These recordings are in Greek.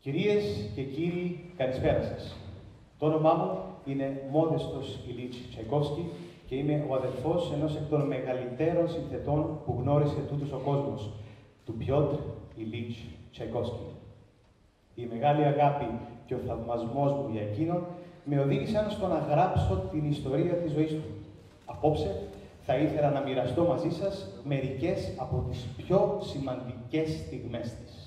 Κυρίες και κύριοι, καλησπέρα σας. Το όνομά μου είναι Μόδεστος Ηλίτς Τσαϊκόφσκι και είμαι ο αδελφός ενός εκ των μεγαλύτερων συνθετών που γνώρισε τούτος ο κόσμος, του Πιότρ Ηλίτς Τσαϊκόφσκι. Η μεγάλη αγάπη και ο θαυμασμός μου για εκείνον με οδήγησαν στο να γράψω την ιστορία της ζωής του. Απόψε θα ήθελα να μοιραστώ μαζί σας μερικές από τις πιο σημαντικές στιγμές της.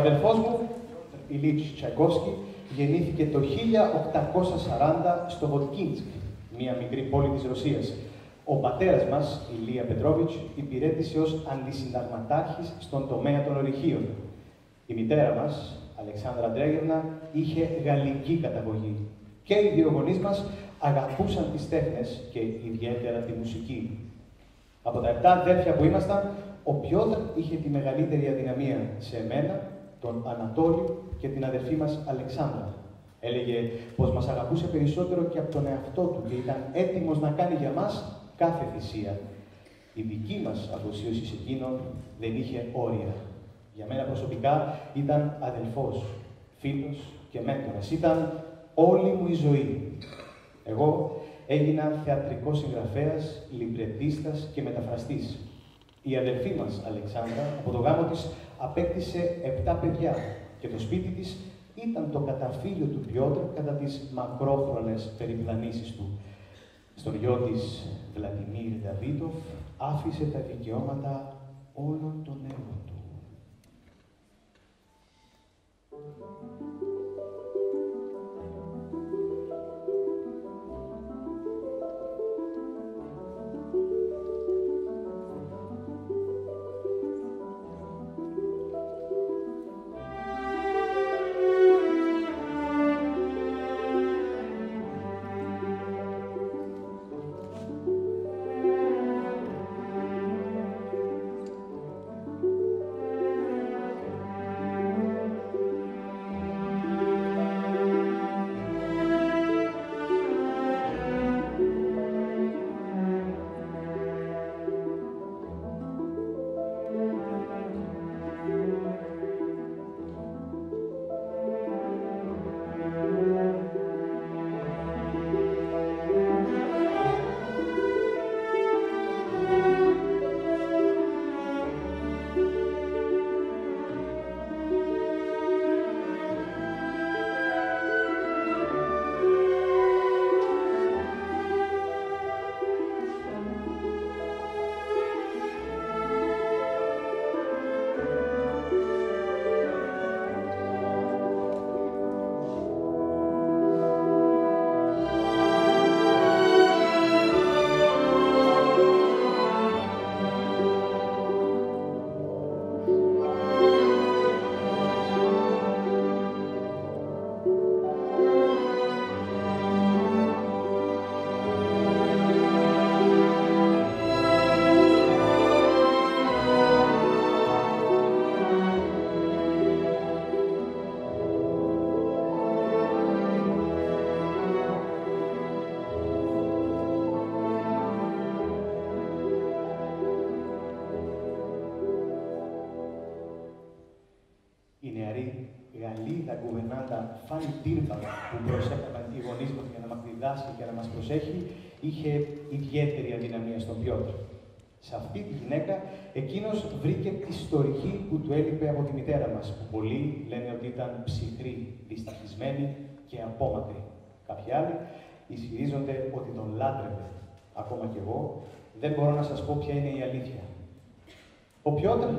Αδελφός μου, Ηλίτς Τσαϊκόσκι, γεννήθηκε το 1840 στο Βοτκίνσκ, μια μικρή πόλη της Ρωσίας. Ο πατέρας μας, Ηλία Πετρόβιτς, υπηρέτησε ως αντισυνταγματάρχης στον τομέα των ορυχείων. Η μητέρα μας, Αλεξάνδρα Ντρέγερνα, είχε γαλλική καταγωγή. Και οι δύο γονείς μας αγαπούσαν τις τέχνες και ιδιαίτερα τη μουσική. Από τα επτά αδέρφια που ήμασταν, ο Πιότρ είχε τη μεγαλύτερη αδυναμία σε μένα τον Ανατόλη και την αδερφή μας Αλεξάνδρα. Έλεγε πως μας αγαπούσε περισσότερο και από τον εαυτό του και ήταν έτοιμος να κάνει για μας κάθε θυσία. Η δική μας αφοσίωση σε εκείνον δεν είχε όρια. Για μένα προσωπικά ήταν αδελφός, φίλος και μέντορας. Ήταν όλη μου η ζωή. Εγώ έγινα θεατρικός συγγραφέας, λιμπρετίστας και μεταφραστής. Η αδελφή μας, Αλεξάνδρα, από το γάμο της απέκτησε επτά παιδιά και το σπίτι της ήταν το καταφύγιο του Πιότρ κατά τις μακρόχρονες περιπλανήσεις του. Στον γιο της, Βλαντιμίρ Νταβίτοφ, άφησε τα δικαιώματα όλων των έργων του. Αδυναμία στον Πιότr. Σε αυτή τη γυναίκα, εκείνος βρήκε τη στοργή που του έλειπε από τη μητέρα μας, που πολλοί λένε ότι ήταν ψυχρή, δυστυχισμένη και απόμακρη. Κάποιοι άλλοι ισχυρίζονται ότι τον λάτρευε. Ακόμα κι εγώ δεν μπορώ να σας πω ποια είναι η αλήθεια. Ο Πιότρ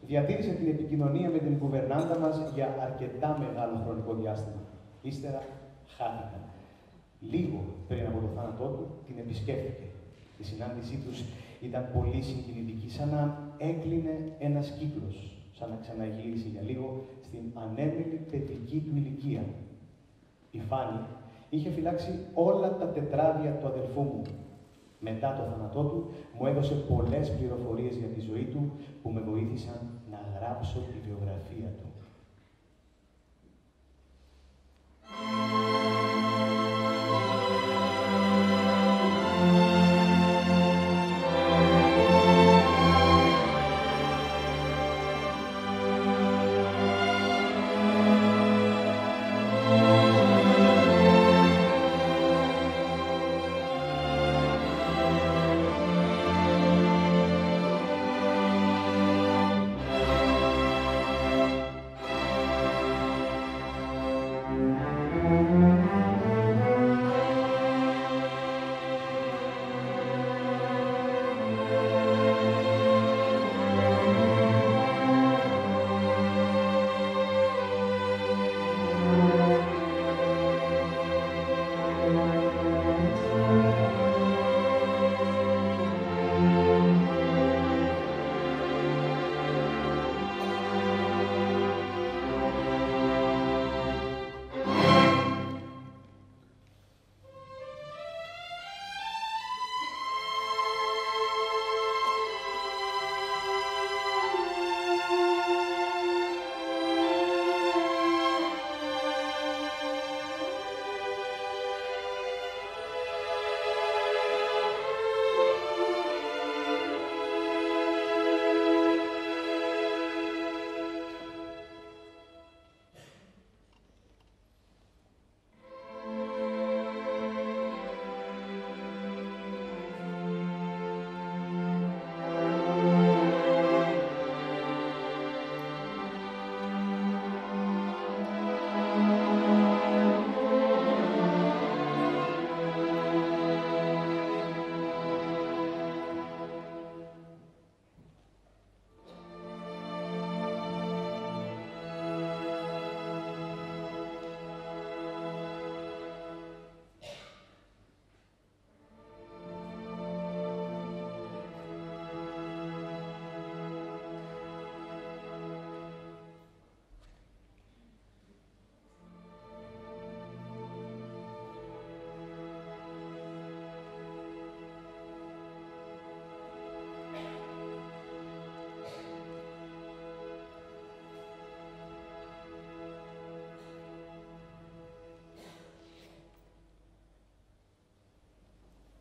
διατήρησε την επικοινωνία με την κουβερνάντα μας για αρκετά μεγάλο χρονικό διάστημα. Ύστερα χάθηκαν. Λίγο πριν από το θάνατό του την επισκέφθηκε. Η συνάντησή τους ήταν πολύ συγκινητική, σαν να έκλεινε ένας κύκλος, σαν να ξαναγύρισε για λίγο στην ανέμελη παιδική του ηλικία. Η Φάνη είχε φυλάξει όλα τα τετράδια του αδελφού μου, μετά το θάνατό του, μου έδωσε πολλές πληροφορίες για τη ζωή του που με βοήθησαν να γράψω τη βιογραφία του.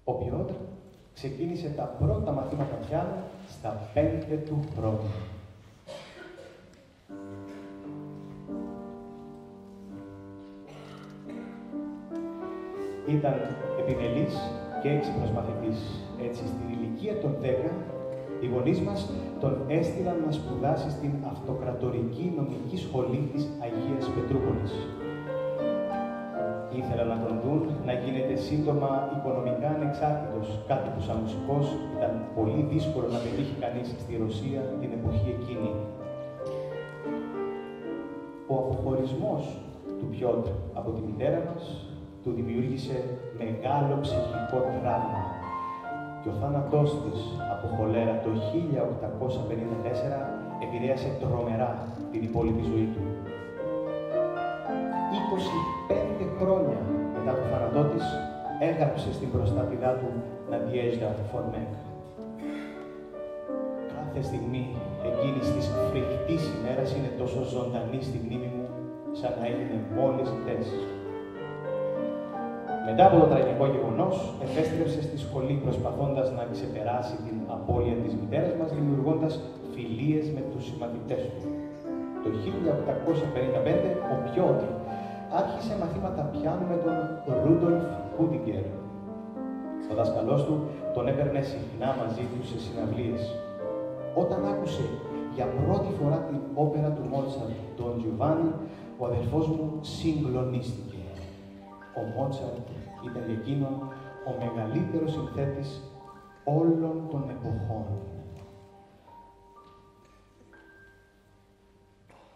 Ο Πιότρ ξεκίνησε τα πρώτα μαθήματα πιάνο στα πέντε του χρόνια. Ήταν επιμελής και έξυπνος μαθητής. Έτσι, στην ηλικία των 10, οι γονείς μας τον έστειλαν να σπουδάσει στην Αυτοκρατορική Νομική Σχολή της Αγίας Πετρούπολης ήθελαν να τον δουν να γίνεται σύντομα οικονομικά ανεξάρτητος, κάτι που σαν μουσικός ήταν πολύ δύσκολο να πετύχει κανείς στη Ρωσία την εποχή εκείνη. Ο αποχωρισμός του Πιότρ από τη μητέρα μας του δημιούργησε μεγάλο ψυχικό τραύμα και ο θάνατός της από χολέρα το 1854 επηρέασε τρομερά την υπόλοιπη ζωή του. Χρόνια μετά το θάνατό της, έγραψε στην προστάτηδά του Ναντιέζδα Φορμέκ. Κάθε στιγμή εκείνης της φρικτής ημέρας είναι τόσο ζωντανή στη μνήμη μου, σαν να είναι μόλις χτε. Μετά από το τραγικό γεγονός, επέστρεψε στη σχολή προσπαθώντας να ξεπεράσει την απώλεια της μητέρας μας, δημιουργώντας φιλίες με τους συμμαθητές του. Το το 1855 ο Πιότρ άρχισε μαθήματα πιάνου με τον Ρούντολφ Κούντιγκερ. Ο δάσκαλός του τον έπαιρνε συχνά μαζί του σε συναυλίες. Όταν άκουσε για πρώτη φορά την όπερα του Μότσαρτ, τον Τζιουβάνι, ο αδελφός μου συγκλονίστηκε. Ο Μότσαρτ ήταν για εκείνον ο μεγαλύτερος συνθέτης όλων των εποχών.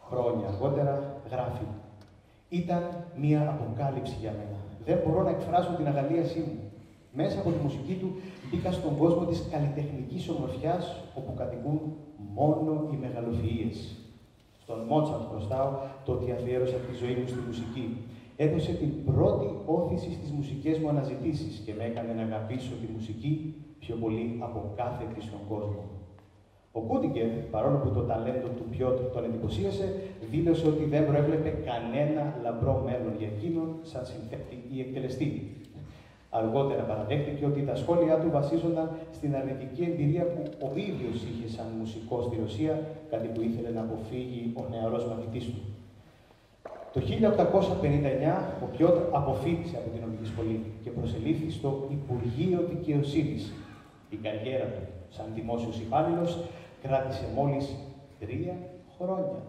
Χρόνια αργότερα γράφει «Ήταν μία αποκάλυψη για μένα. Δεν μπορώ να εκφράσω την αγαλίασή μου. Μέσα από τη μουσική του μπήκα στον κόσμο της καλλιτεχνικής ομορφιάς, όπου κατοικούν μόνο οι μεγαλοφυΐες. Στον Μότσαρτ προστάω το ότι αφιέρωσα τη ζωή μου στη μουσική. Έδωσε την πρώτη όθηση στις μουσικές μου αναζητήσεις και με έκανε να αγαπήσω τη μουσική πιο πολύ από κάθε τι στον κόσμο. Ο Κούντιγκερ, παρόλο που το ταλέντο του Πιότρ τον εντυπωσίασε, δήλωσε ότι δεν προέβλεπε κανένα λαμπρό μέλλον για εκείνον σαν συνθέτη ή εκτελεστή. Αργότερα παραδέχτηκε ότι τα σχόλιά του βασίζονταν στην αρνητική εμπειρία που ο ίδιος είχε σαν μουσικός στη Ρωσία, κάτι που ήθελε να αποφύγει ο νεαρός μαθητής του. Το 1859 ο Πιότρ αποφύτησε από την νομική σχολή και προσελήφθη στο Υπουργείο Δικαιοσύνης. Η καριέρα του σαν δημόσιος υπάλληλος κράτησε μόλις τρία χρόνια.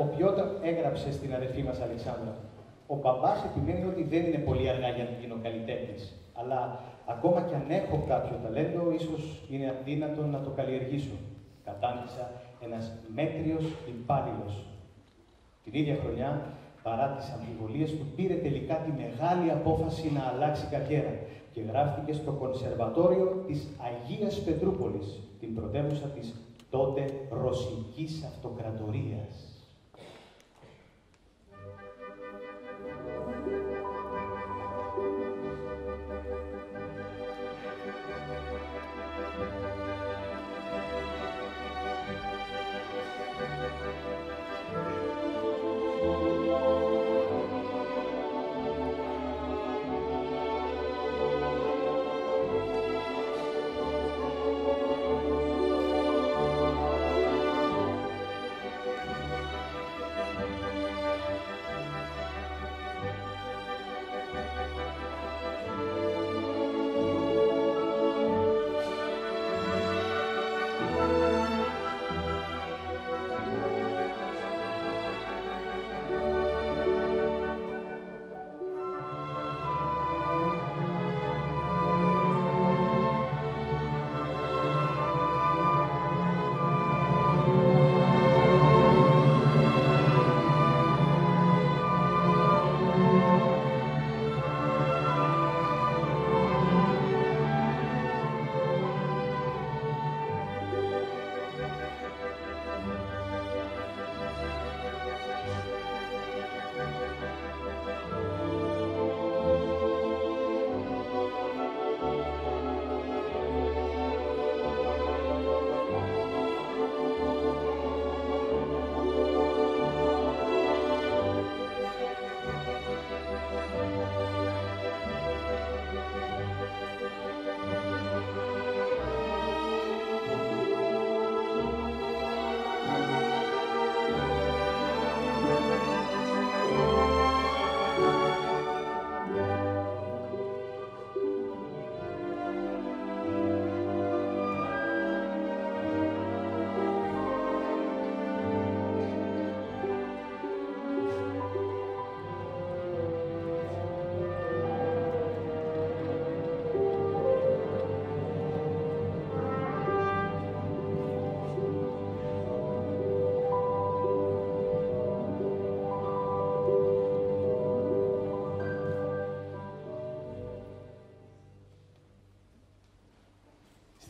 Ο Πιότρ έγραψε στην αδερφή μας Αλεξάνδρα. Ο μπαμπάς επιμένει ότι δεν είναι πολύ αργά για να γίνω καλλιτέχνης. Αλλά ακόμα κι αν έχω κάποιο ταλέντο, ίσως είναι αδύνατο να το καλλιεργήσω. Κατάντησα ένας μέτριος υπάλληλος. Την ίδια χρονιά, παρά τις αμφιβολίες του, πήρε τελικά τη μεγάλη απόφαση να αλλάξει καριέρα και γράφτηκε στο Κονσερβατόριο της Αγίας Πετρούπολης, την πρωτεύουσα της τότε Ρωσικής Αυτοκρατορίας.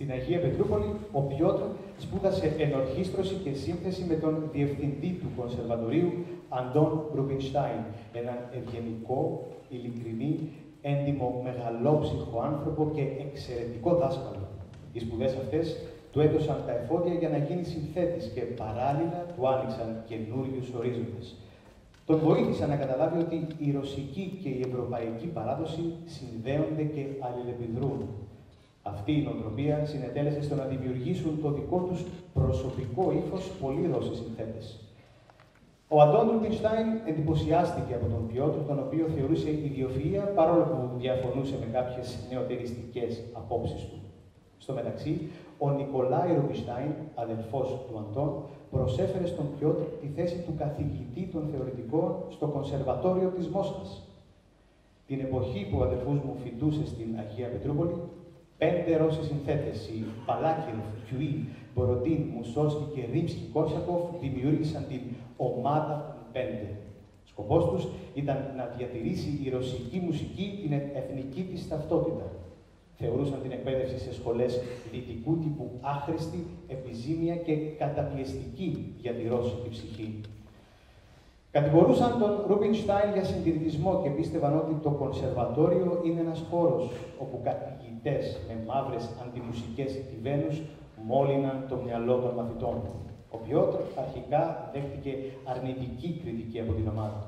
Στην Αγία Πετρούπολη, ο Πιότρ σπούδασε ενορχίστρωση και σύνθεση με τον διευθυντή του Κονσερβατορίου, Αντών Ρουμπινστάιν, έναν ευγενικό, ειλικρινή, έντιμο, μεγαλόψυχο άνθρωπο και εξαιρετικό δάσκαλο. Οι σπουδές αυτές του έδωσαν τα εφόδια για να γίνει συνθέτης και παράλληλα του άνοιξαν καινούριους ορίζοντες. Τον βοήθησαν να καταλάβει ότι η ρωσική και η ευρωπαϊκή παράδοση συνδέονται και αλληλεπιδρούν. Αυτή η νοοτροπία συνετέλεσε στο να δημιουργήσουν το δικό τους προσωπικό ύφος πολλοί Ρώσοι συνθέτες. Ο Αντών Ρουμπινστάιν εντυπωσιάστηκε από τον Πιότρ, τον οποίο θεωρούσε ιδιοφυΐα, παρόλο που διαφωνούσε με κάποιες νεοτεριστικές απόψεις του. Στο μεταξύ, ο Νικολάη Ρουμπιστάιν, αδελφός του Αντών, προσέφερε στον Πιότρ τη θέση του καθηγητή των θεωρητικών στο Κονσερβατόριο της Μόσχας. Την εποχή που ο αδελφός μου φοιτούσε στην Αγία Πετρούπολη, πέντε Ρώσοι συνθέτες, οι Παλάκυροφ, Κιουί, Μποροντίν, Μουσόσκι και Ρίψκι Κόρσακοφ, δημιούργησαν την ομάδα των πέντε. Σκοπός τους ήταν να διατηρήσει η ρωσική μουσική την εθνική της ταυτότητα, θεωρούσαν την εκπαίδευση σε σχολές δυτικού τύπου άχρηστη, επιζήμια και καταπιεστική για τη ρώσικη ψυχή. Κατηγορούσαν τον Ρούμπινστάιν για συντηρητισμό και πίστευαν ότι το κονσερβατόριο είναι ένας χώρος όπου καθηγητές με μαύρες αντιμουσικές τυβαίνους μόλυναν το μυαλό των μαθητών. Ο Πιότρ αρχικά δέχτηκε αρνητική κριτική από την ομάδα.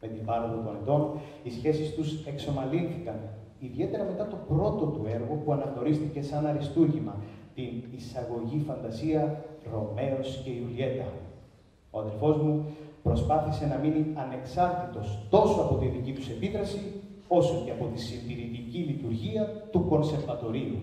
Με την πάροδο των ετών, οι σχέσεις τους εξομαλύνθηκαν ιδιαίτερα μετά το πρώτο του έργο που αναγνωρίστηκε σαν αριστούργημα, την εισαγωγή φαντασία «Ρωμαίος και Ιουλιέτα». Ο αδελφός μου προσπάθησε να μείνει ανεξάρτητος τόσο από τη δική τους επίδραση, όσο και από τη συντηρητική λειτουργία του κονσερβατορίου.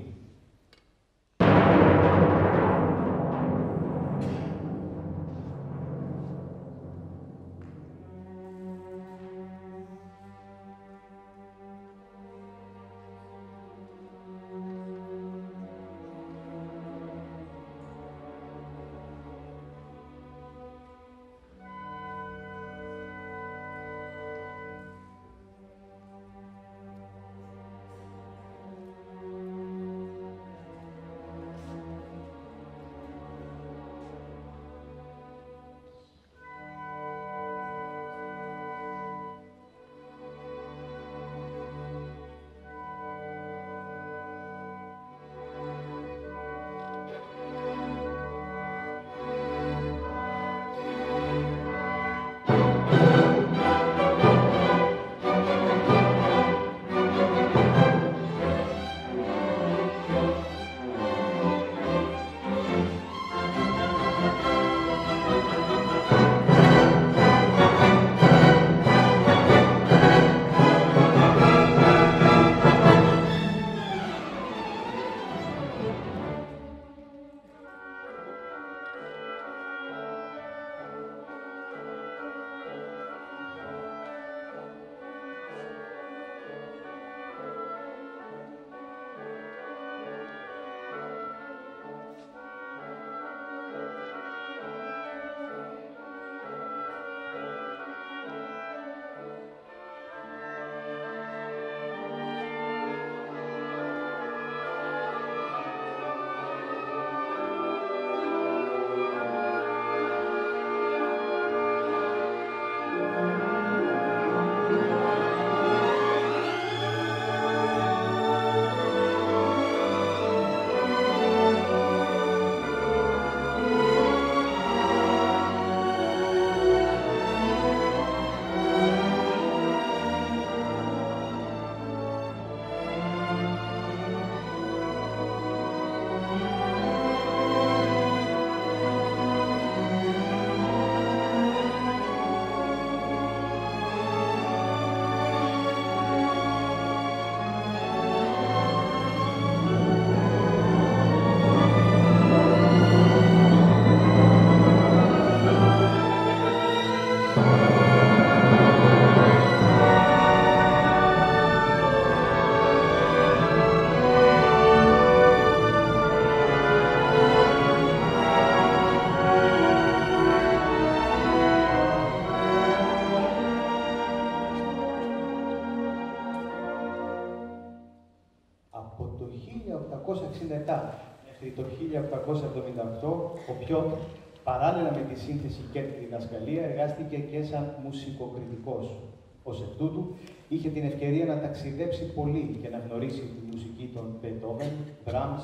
Ο Πιότρ, παράλληλα με τη σύνθεση και τη διδασκαλία, εργάστηκε και σαν μουσικοκριτικός. Ως εκ τούτου, είχε την ευκαιρία να ταξιδέψει πολύ και να γνωρίσει τη μουσική των Beethoven, Brahms,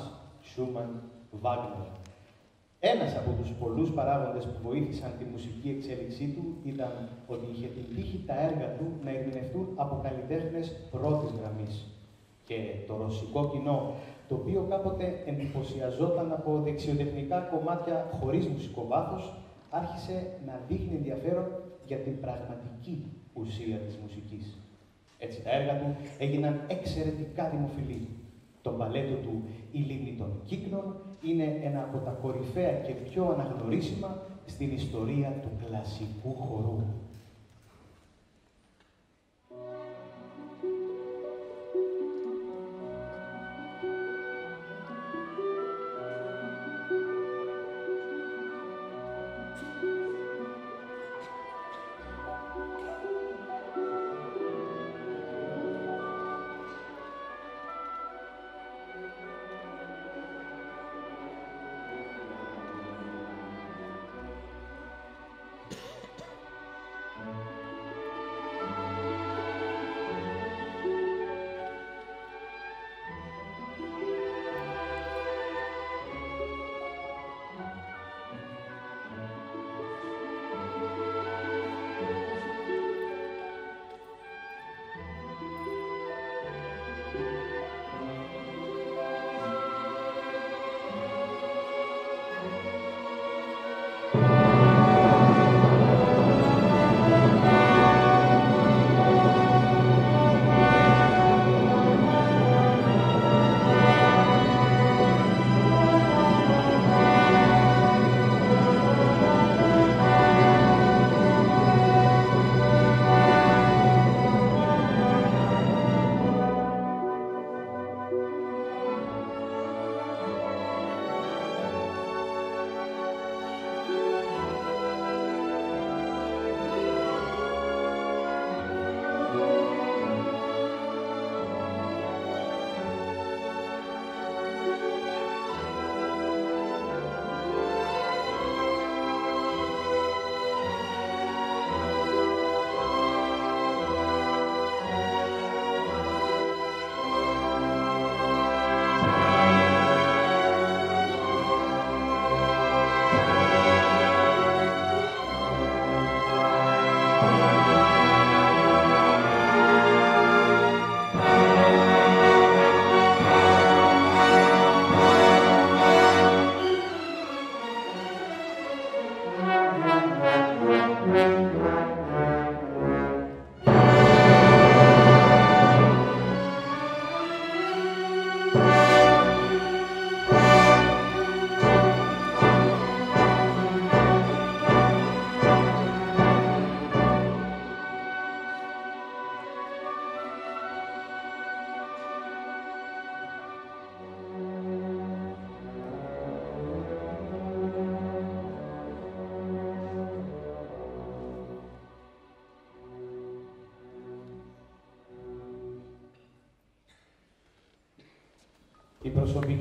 Schumann, Wagner. Ένας από τους πολλούς παράγοντες που βοήθησαν τη μουσική εξέλιξή του ήταν ότι είχε την τύχη τα έργα του να ερμηνευτούν από καλλιτέχνες πρώτης γραμμής. Και το ρωσικό κοινό, το οποίο κάποτε εντυπωσιαζόταν από δεξιοτεχνικά κομμάτια χωρίς μουσικό βάθος, άρχισε να δείχνει ενδιαφέρον για την πραγματική ουσία της μουσικής. Έτσι τα έργα του έγιναν εξαιρετικά δημοφιλή. Το μπαλέτο του «Η λίμνη των κύκνων» είναι ένα από τα κορυφαία και πιο αναγνωρίσιμα στην ιστορία του κλασικού χορού.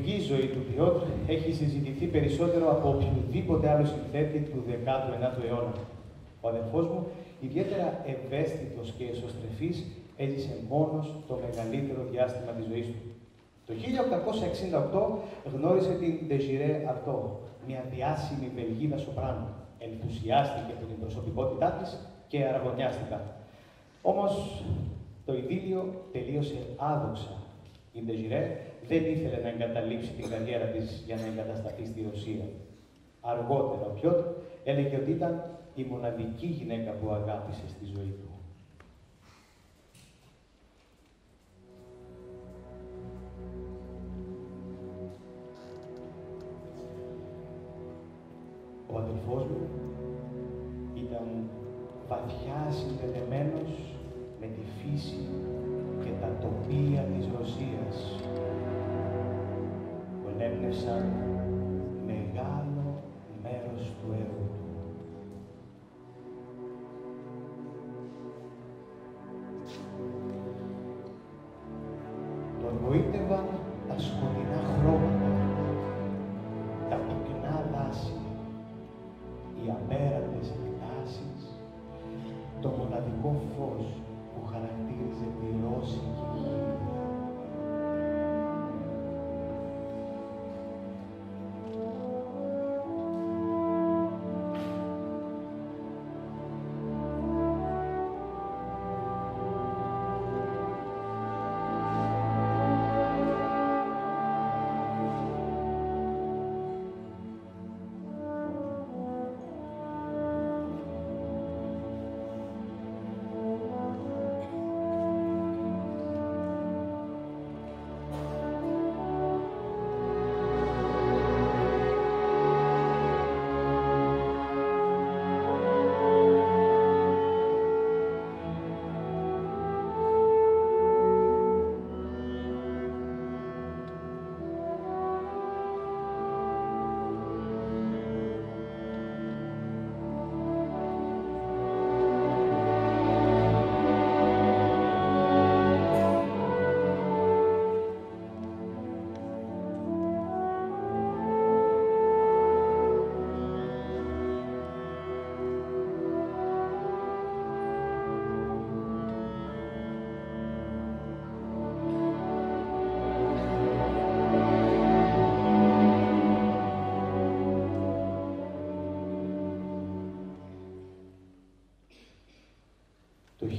Προσωπική ζωή του Πιότρ έχει συζητηθεί περισσότερο από οποιοδήποτε άλλο συνθέτη του 19ου αιώνα. Ο αδελφός μου, ιδιαίτερα ευαίσθητος και εσωστρεφής, έζησε μόνος το μεγαλύτερο διάστημα της ζωής του. Το 1868 γνώρισε την Desiree Αρτό, μια διάσημη Βελγίδα σοπράνο. Ενθουσιάστηκε από την προσωπικότητά της και αραγωνιάστηκα. Όμως το ειδήλιο τελείωσε άδοξα. Η Desiree δεν ήθελε να εγκαταλείψει την καριέρα της για να εγκατασταθεί στη Ρωσία. Αργότερα ο Πιότ έλεγε ότι ήταν η μοναδική γυναίκα που αγάπησε στη ζωή του. Ο αδελφός μου ήταν βαθιά συνδεδεμένος με τη φύση και τα τοπία της Ρωσίας έμπνευσαν μεγάλο μέρος του έργου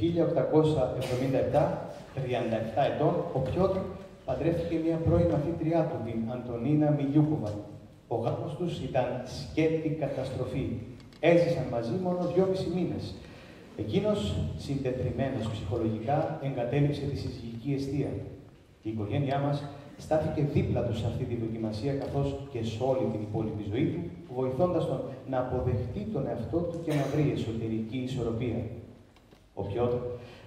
1877, 37 ετών, ο Πιότρ παντρεύτηκε μια πρώην μαθήτριά του, την Αντωνίνα Μιλιούκοβα. Ο γάμος τους ήταν σκέπτη καταστροφή. Έζησαν μαζί μόνο δυόμισι μήνες. Εκείνος, συντετριμένος ψυχολογικά, εγκατέλειψε τη συζυγική αιστεία. Η οικογένειά μας στάθηκε δίπλα του σε αυτή τη δοκιμασία, καθώς και σε όλη την υπόλοιπη ζωή του, βοηθώντας τον να αποδεχτεί τον εαυτό του και να βρει εσωτερική ισορροπία. Ο Πιότρ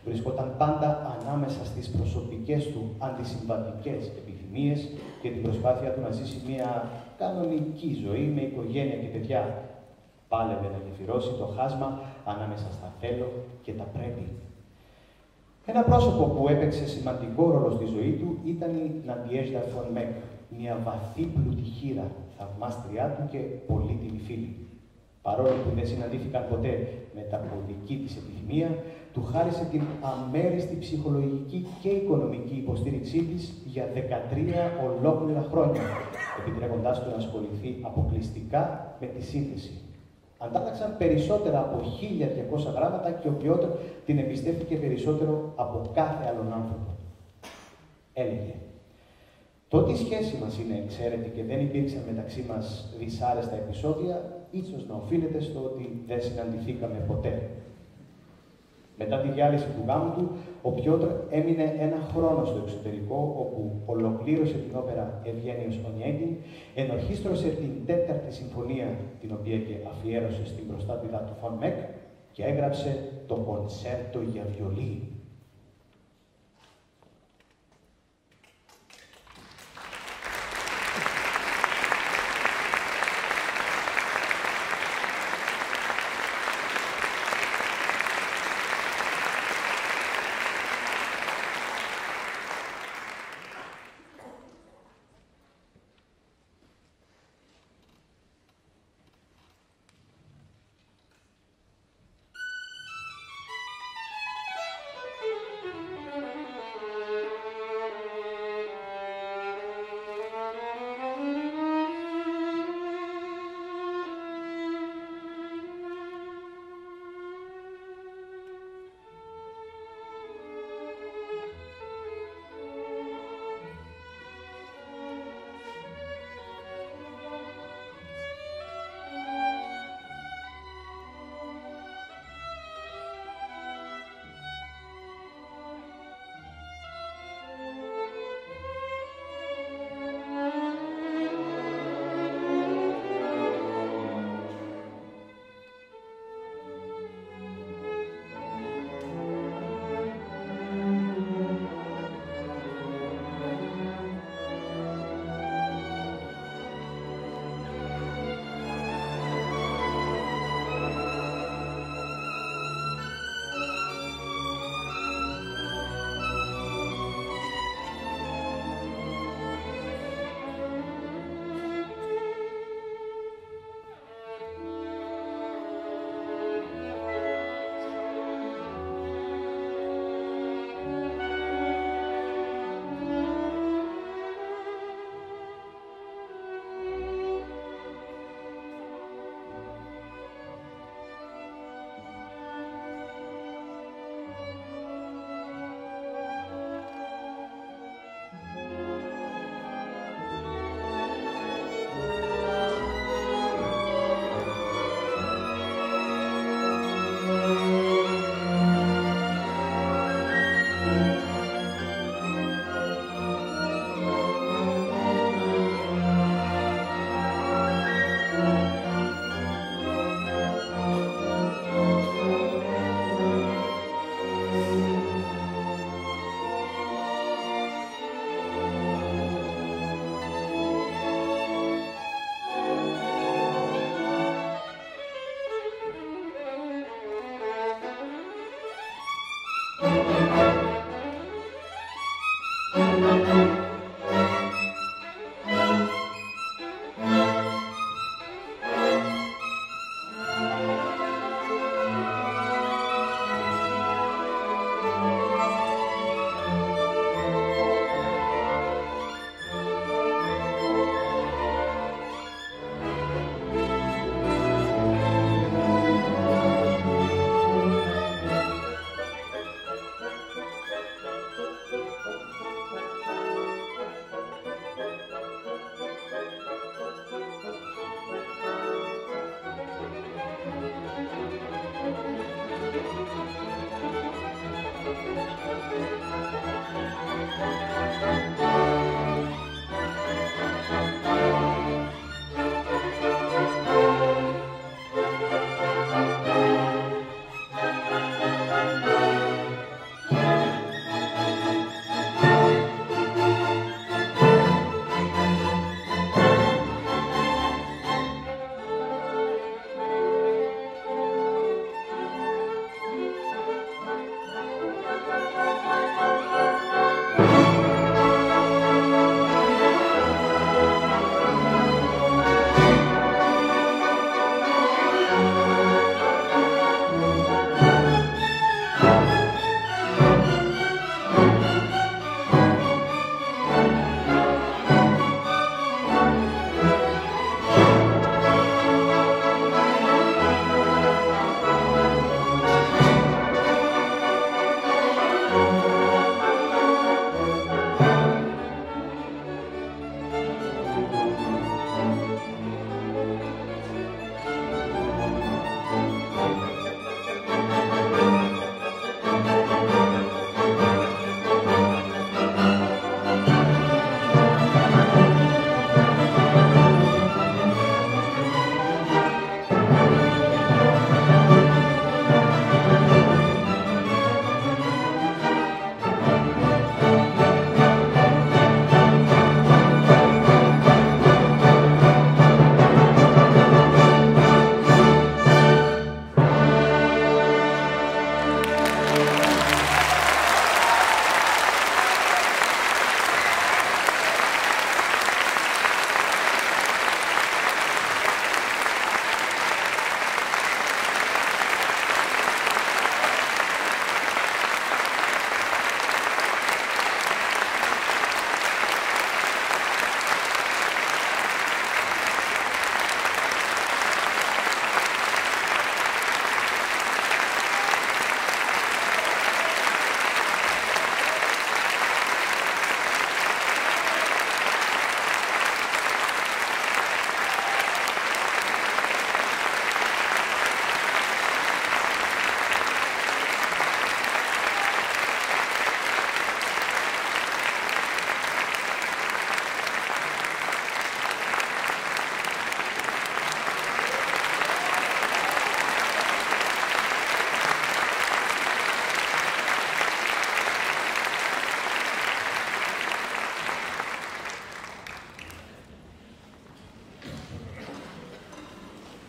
βρισκόταν πάντα ανάμεσα στις προσωπικές του αντισυμβατικές επιθυμίες και την προσπάθεια του να ζήσει μια κανονική ζωή με οικογένεια και παιδιά. Πάλευε να γεφυρώσει το χάσμα ανάμεσα στα θέλω και τα πρέπει. Ένα πρόσωπο που έπαιξε σημαντικό ρόλο στη ζωή του ήταν η Ναντιέζδα Φον Μέκ, μια βαθύ πλούτη χείρα, θαυμάστριά του και πολύτιμη φίλη. Παρόλο που δεν συναντήθηκαν ποτέ με τα πολιτική της επιθυμία, του χάρισε την αμέριστη ψυχολογική και οικονομική υποστήριξή της για 13 ολόκληρα χρόνια, επιτρέποντάς του να ασχοληθεί αποκλειστικά με τη σύνθεση Αντάλλαξαν περισσότερα από 1200 γράμματα και ο Πιότρ την εμπιστεύτηκε περισσότερο από κάθε άλλον άνθρωπο. Έλεγε, το ότι η σχέση μας είναι εξαίρετη και δεν υπήρξαν μεταξύ μας δυσάρεστα επεισόδια, ίσως να οφείλεται στο ότι δεν συναντηθήκαμε ποτέ. Μετά τη διάλυση του γάμου του, ο Πιότρ έμεινε ένα χρόνο στο εξωτερικό, όπου ολοκλήρωσε την όπερα Ευγένιος Ονιέγκιν, ενορχίστρωσε την τέταρτη συμφωνία, την οποία και αφιέρωσε στην προστάτηδα του Φον Μεκ, και έγραψε το κονσέρτο για βιολί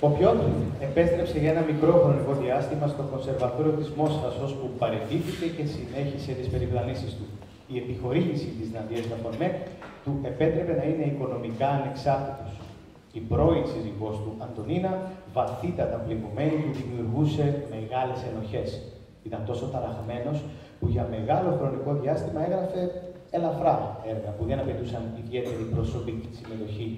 Ο Πιότρ επέστρεψε για ένα μικρό χρονικό διάστημα στο Κονσερβατόριο της Μόσχας, ώσπου παρετήθηκε και συνέχισε τις περιπλανήσεις του. Η επιχορήγηση της Ναντίας Λαφορμέκ του επέτρεπε να είναι οικονομικά ανεξάρτητος. Η πρώην σύζυγός του, Αντωνίνα, βαθύτατα πληγωμένη, του δημιουργούσε μεγάλες ενοχές. Ήταν τόσο ταραχμένος που για μεγάλο χρονικό διάστημα έγραφε ελαφρά έργα που δεν απαιτούσαν ιδιαίτερη προσωπική συμμετοχή.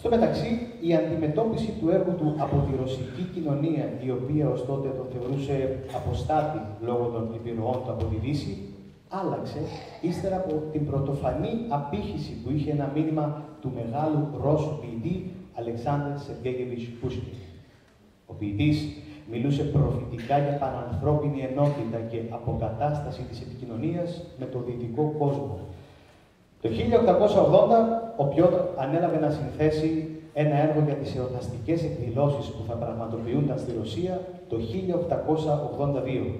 Στο μεταξύ, η αντιμετώπιση του έργου του από τη ρωσική κοινωνία, η οποία ως τότε τον θεωρούσε αποστάτη λόγω των επιρροών του από τη Δύση, άλλαξε ύστερα από την πρωτοφανή απήχηση που είχε ένα μήνυμα του μεγάλου Ρώσου ποιητή Αλεξάνδρ Σεργέγεβιτς Πούσκιν. Ο ποιητής μιλούσε προφητικά για πανανθρώπινη ενότητα και αποκατάσταση της επικοινωνίας με το δυτικό κόσμο. Το 1880 ο Πιότρ ανέλαβε να συνθέσει ένα έργο για τις εορταστικές εκδηλώσεις που θα πραγματοποιούνταν στη Ρωσία το 1882.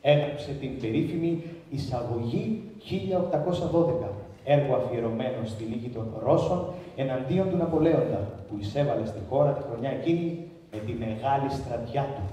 Έγραψε την περίφημη «Εισαγωγή 1812», έργο αφιερωμένο στη λίγη των Ρώσων εναντίον του Ναπολέοντα, που εισέβαλε στη χώρα τη χρονιά εκείνη με τη μεγάλη στρατιά του.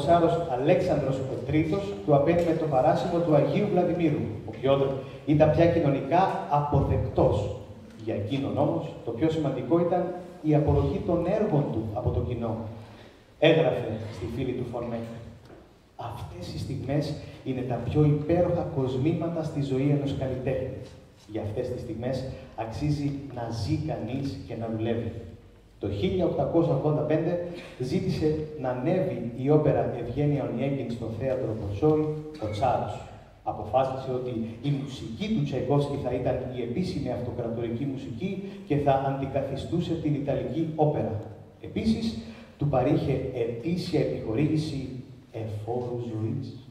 Ο Τσάρος Αλέξανδρος III του απένιμε το παράσημο του Αγίου Βλαδιμίρου. Ο Πιότρ ήταν πια κοινωνικά αποδεκτός. Για εκείνον όμως, το πιο σημαντικό ήταν η αποδοχή των έργων του από το κοινό. Έγραφε στη φίλη του Φορμέκ. Αυτές οι στιγμές είναι τα πιο υπέροχα κοσμήματα στη ζωή ενός καλλιτέχνη. Για αυτές τις στιγμές αξίζει να ζει κανείς και να δουλεύει. Το 1885 ζήτησε να ανέβει η όπερα Ευγένεια Ονιέγκιν στο θέατρο Κοτσόη, ο Τσάρος. Αποφάσισε ότι η μουσική του Τσαϊκόσκι θα ήταν η επίσημη αυτοκρατορική μουσική και θα αντικαθιστούσε την Ιταλική όπερα. Επίσης, του παρήχε ετήσια επιχορήγηση εφόρους ζωής.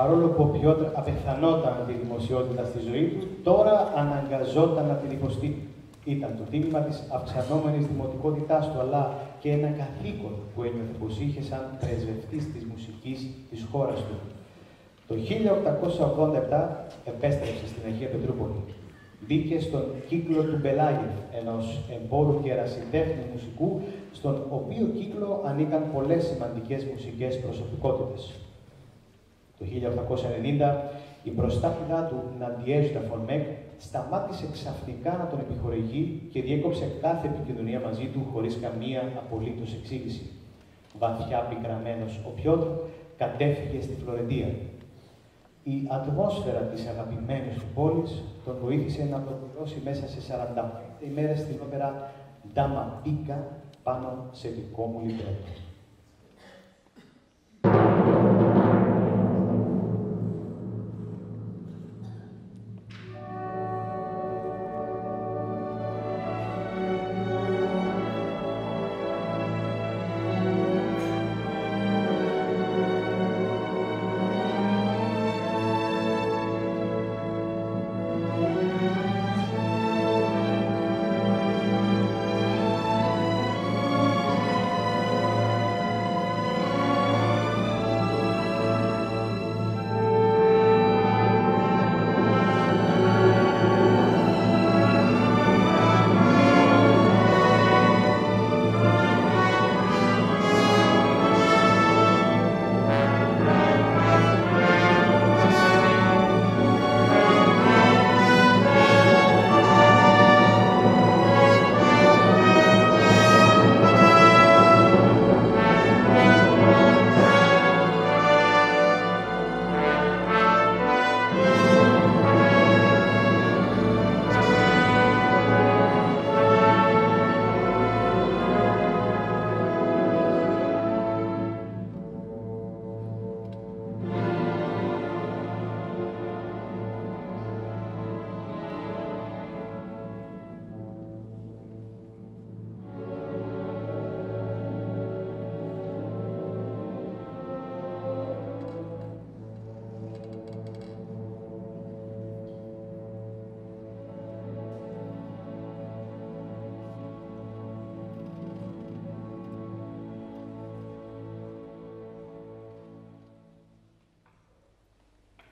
Παρόλο που ο Πιότρ απεθανόταν τη δημοσιότητα στη ζωή του, τώρα αναγκαζόταν να την υποστεί. Ήταν το τίμημα της αυξανόμενης δημοτικότητάς του, αλλά και ένα καθήκον που ένιωθε πως είχε σαν πρεσβευτής της μουσικής της χώρας του. Το 1887 επέστρεψε στην Αγία Πετρούπολη. Μπήκε στον κύκλο του Μπελάγεφ, ενός εμπόρου και ερασιτέχνη μουσικού, στον οποίο κύκλο ανήκαν πολλές σημαντικές μουσικές προσωπικότητες. Το 1890 η προστάτηδά του Ναντιέζουτα Φορμέκ σταμάτησε ξαφνικά να τον επιχορηγεί και διέκοψε κάθε επικοινωνία μαζί του χωρίς καμία απολύτως εξήγηση. Βαθιά πικραμένος ο Πιότρ κατέφυγε στη Φλωρεντία. Η ατμόσφαιρα της αγαπημένης του πόλης τον βοήθησε να προπληρώσει μέσα σε 45 ημέρες την όπερα «Ντάμα Πίκα» πάνω σε δικό μου λιμπρέτο.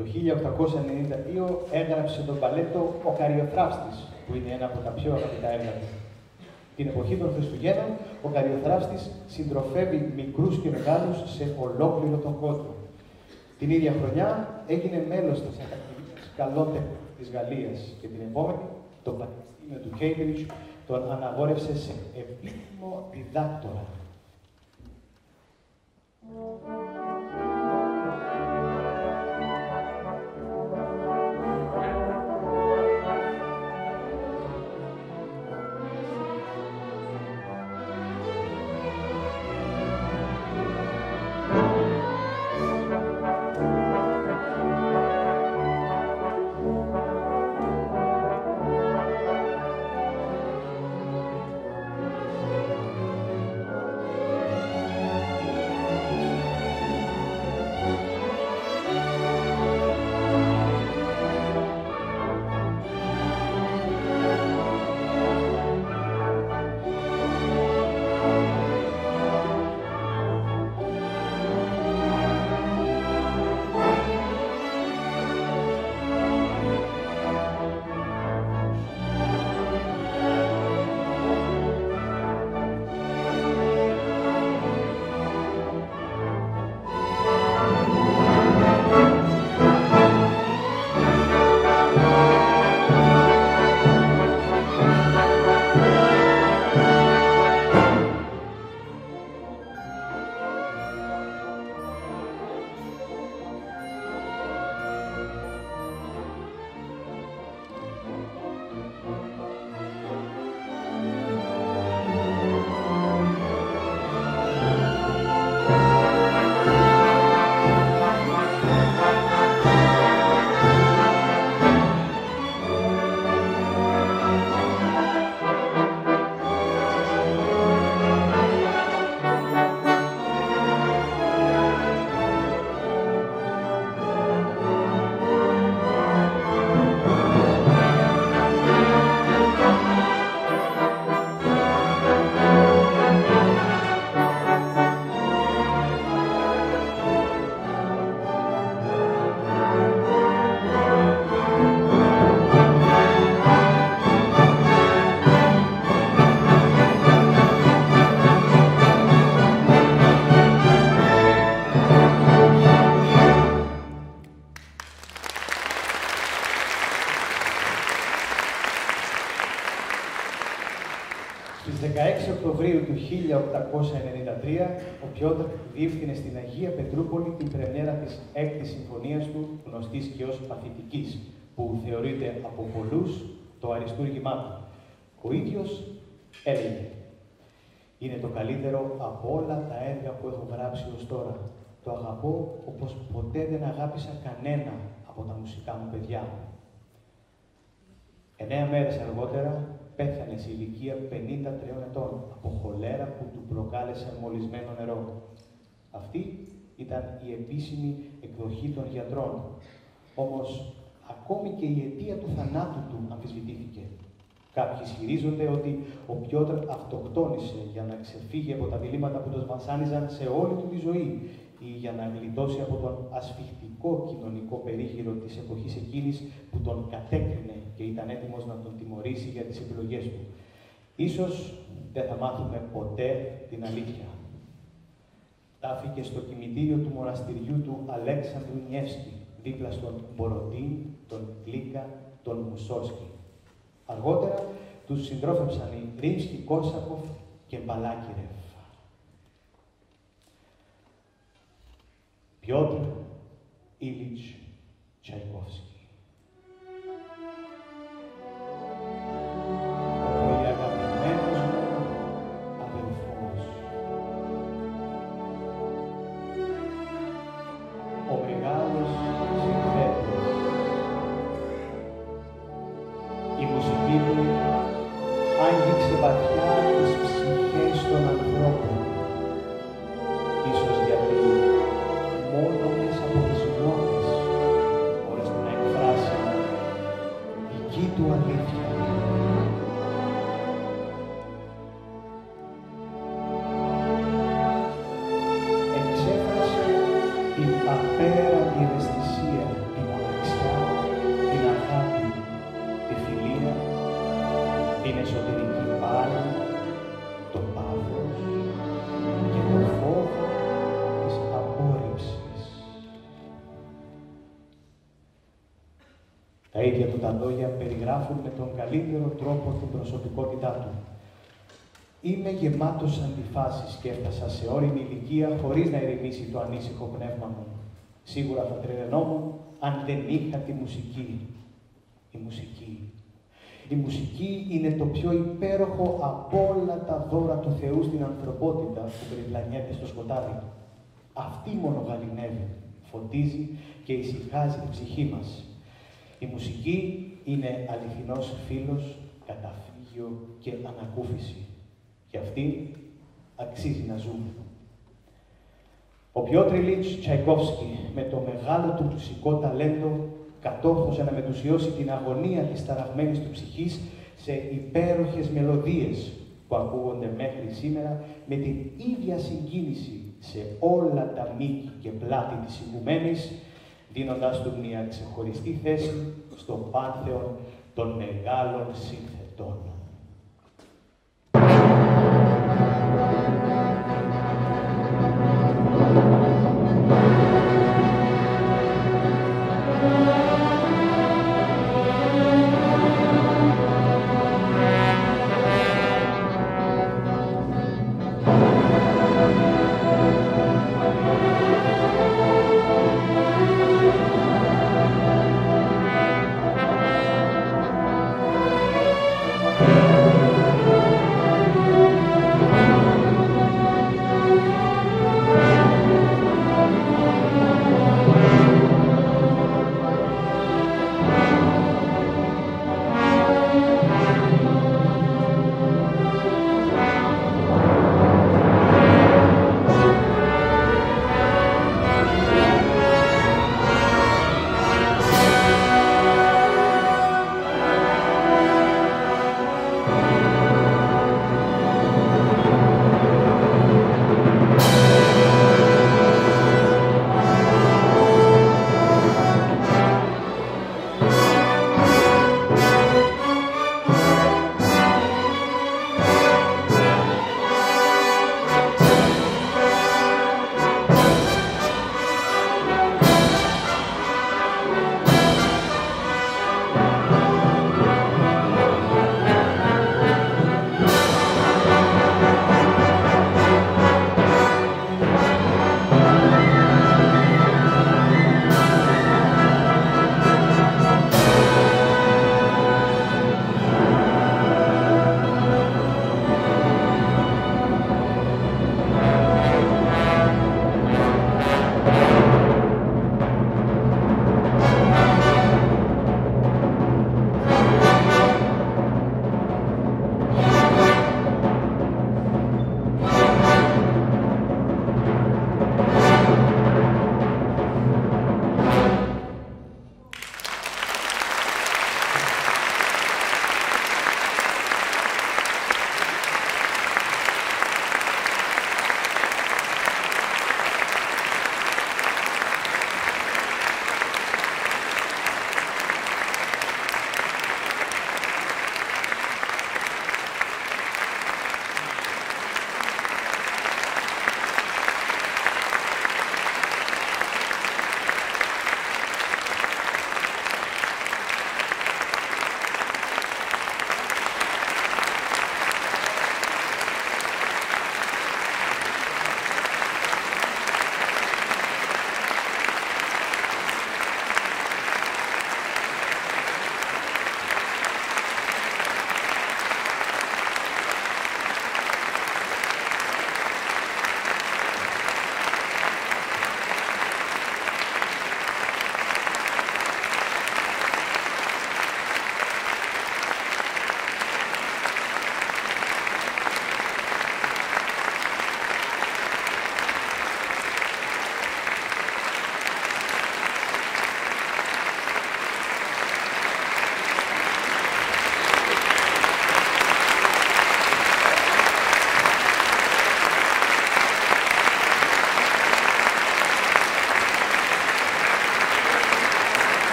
Το 1892 έγραψε τον παλέτο «Ο Καριοθράφστης», που είναι ένα από τα πιο αγαπητά έργα του. Την εποχή των Χριστουγέννων, ο Καριοθράφστης συντροφεύει μικρούς και μεγάλους σε ολόκληρο τον κόσμο. Την ίδια χρονιά έγινε μέλος της Ακαδημίας Καλών της Γαλλίας και την επόμενη, το Πανεπιστήμιο του Cambridge, τον αναγόρευσε σε επίσημο διδάκτορα. 1893, ο Πιότρ διεύθυνε στην Αγία Πετρούπολη την πρεμιέρα της έκτης συμφωνίας του, γνωστής και ως παθητικής, που θεωρείται από πολλούς το αριστούργημά του. Ο ίδιος έλεγε «Είναι το καλύτερο από όλα τα έργα που έχω γράψει ως τώρα. Το αγαπώ όπως ποτέ δεν αγάπησα κανένα από τα μουσικά μου παιδιά». Εννέα μέρες αργότερα, πέθανε σε ηλικία 53 ετών από χολέρα που του προκάλεσε μολυσμένο νερό. Αυτή ήταν η επίσημη εκδοχή των γιατρών. Όμως, ακόμη και η αιτία του θανάτου του αμφισβητήθηκε. Κάποιοι ισχυρίζονται ότι ο Πιότρ αυτοκτόνησε για να ξεφύγει από τα διλήμματα που τον βασάνιζαν σε όλη του τη ζωή ή για να γλιτώσει από τον ασφιχτικό κοινωνικό περίγυρο της εποχής εκείνης που τον κατέκρινε και ήταν έτοιμος να τον τιμωρήσει για τις επιλογές του. Ίσως δεν θα μάθουμε ποτέ την αλήθεια. Τάφηκε στο κημητήριο του μοναστηριού του Αλέξανδρου Νιεύσκη, δίπλα στον Μποροντίν, τον Κλίκα, τον Μουσόσκι. Αργότερα τους συντρόφεψαν οι Ρίμσκι Κόρσακοφ και Μπαλάκυρεφ. Πιότρ Ήλιτς Τσαϊκόφσκι. Καλύτερο τρόπο την προσωπικότητά του. Είμαι γεμάτος αντιφάσεις και έφτασα σε όριμη ηλικία χωρίς να ηρεμήσει το ανήσυχο πνεύμα μου. Σίγουρα θα τρελαινόμουν αν δεν είχα τη μουσική. Η μουσική. Η μουσική είναι το πιο υπέροχο από όλα τα δώρα του Θεού στην ανθρωπότητα που περιπλανιέται στο σκοτάδι. Αυτή μόνο γαλινεύει, φωτίζει και ησυχάζει την ψυχή μας. Η μουσική είναι αληθινός φίλος, καταφύγιο και ανακούφιση. Και αυτή αξίζει να ζούμε. Ο Πιότρι Λίτς Τσαϊκόφσκι με το μεγάλο του μουσικό ταλέντο κατόρθωσε να μετουσιώσει την αγωνία της ταραγμένης του ψυχής σε υπέροχες μελωδίες που ακούγονται μέχρι σήμερα με την ίδια συγκίνηση σε όλα τα μήκη και πλάτη της ηγουμένης δίνοντάς του μια ξεχωριστή θέση στο πάνθεο των μεγάλων συνθετών.